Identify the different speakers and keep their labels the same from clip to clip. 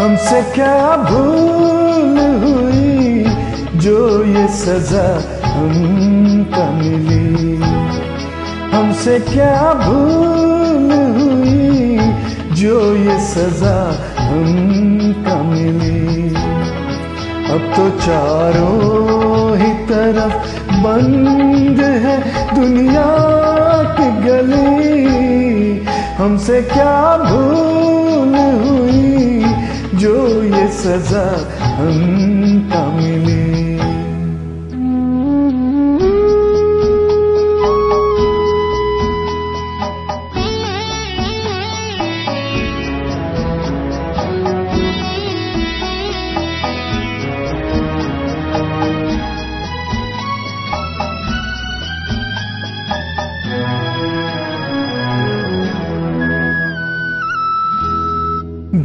Speaker 1: ہم سے کیا بھول ہوئی جو یہ سزا ہم کا ملی؟ ہم سے کیا بھول ہوئی جو یہ سزا ہم کا ملی؟ اب تو چاروں ہی طرف بند ہے دنیا کی گلی۔ ہم سے کیا بھول ہوئی جو یہ سزا ہم کا ملے۔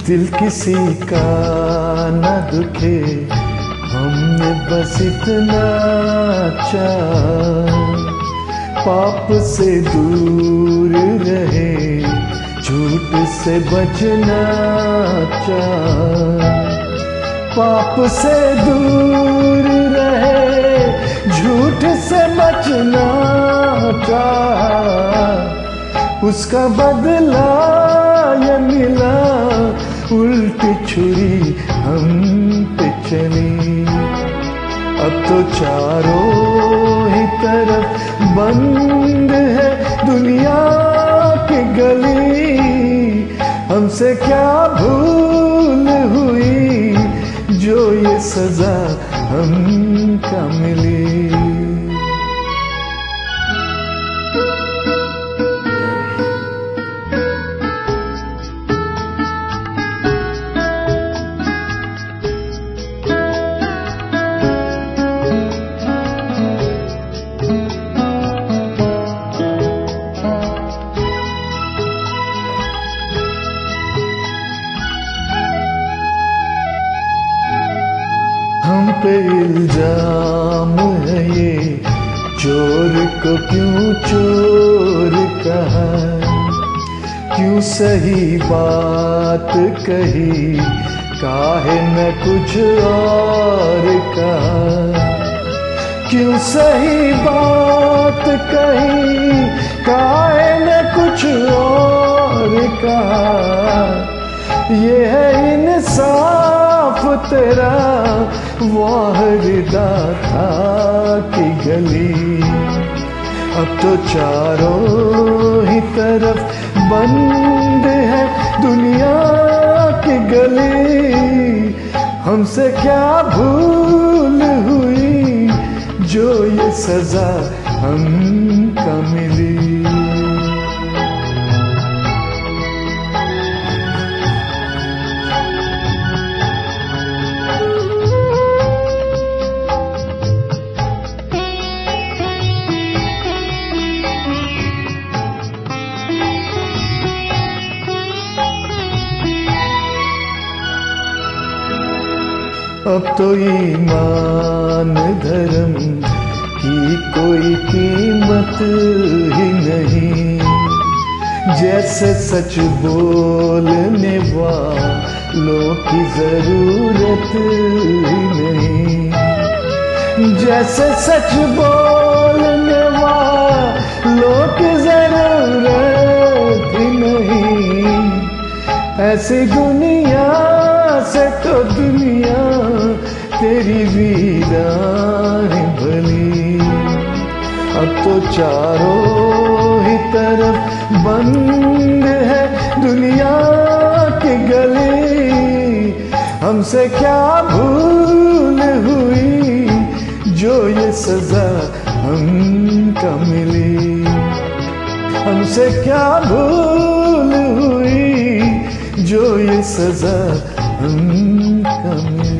Speaker 1: دل کسی کا نہ دکھے، ہم نے بس اتنا چاہ پاپ سے دور رہے، جھوٹ سے بچنا چاہ پاپ سے دور رہے، جھوٹ سے بچنا چاہ اس کا بدلہ یہ ملا، الٹی چھری ہم پہ چلی۔ اب تو چاروں ہی طرف بند ہے دنیا کی گلی۔ ہم سے کیا بھول ہوئی جو یہ سزا ہم کا ملی۔ پہ الزام ہے یہ چور کو کیوں چور کہا کیوں صحیح بات کہی کاہے نہ کچھ اور کہا کیوں صحیح بات کہی کاہے نہ کچھ اور کہا یہ ہے انصاف تیرا داتا کی گلی۔ اب تو چاروں ہی طرف بند ہے دنیا کی گلی۔ ہم سے کیا بھول ہوئی جو یہ سزا ہم کا ملی۔ اب تو ایمان دھرم کی کوئی قیمت ہی نہیں۔ جیسے سچ بولنے والوں کی ضرورت ہی نہیں۔ جیسے سچ بولنے والوں کی ضرورت ہی نہیں۔ ایسی دنیا سے تو دنیا تیری ویران بھلی۔ اب تو چاروں ہی طرف بند ہے دنیا کی گلی ہم سے کیا بھول ہوئی جو یہ سزا ہم کا ملی۔ ہم سے کیا بھول ہوئی جو یہ سزا ہم کا ملی۔